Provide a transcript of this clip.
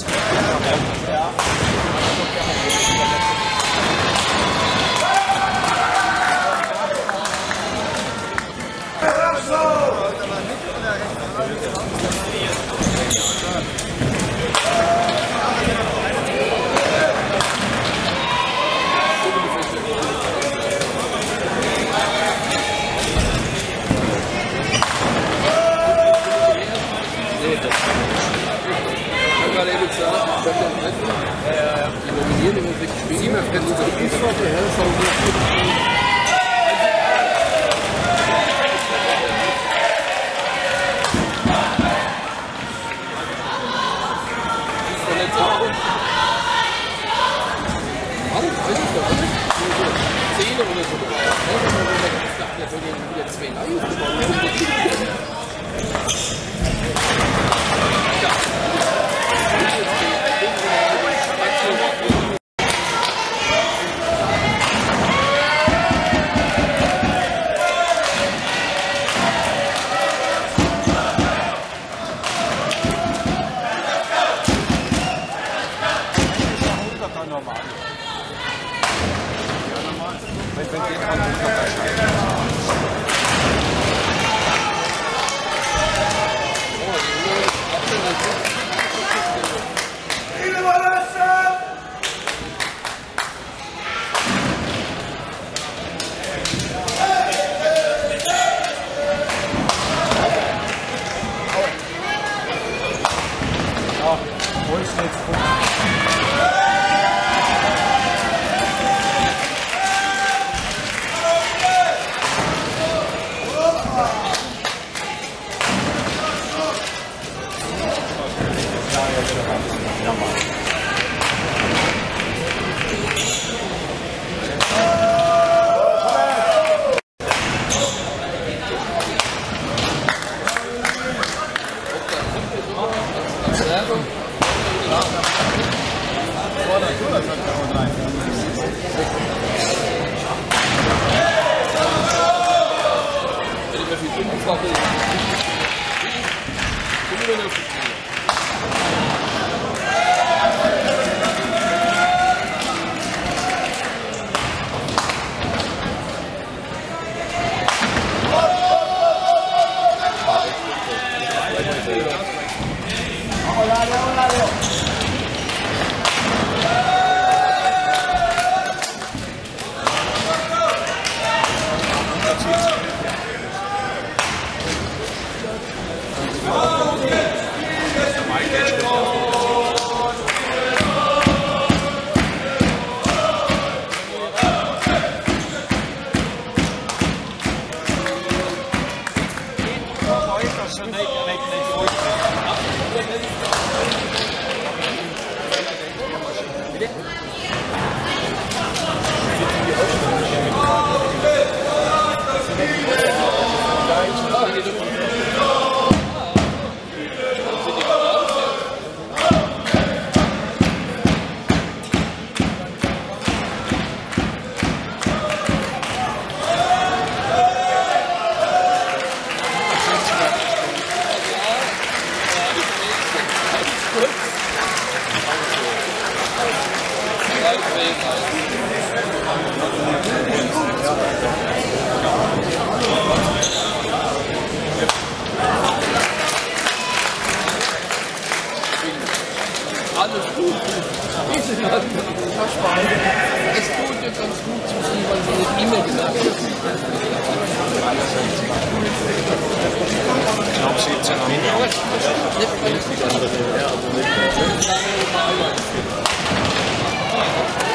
Let's go. Nominieren immer Fans als Zehn oder so. Ja, wenn man wieder zwei Live Vamos, dale, vamos, dale. Am Josh Mangini.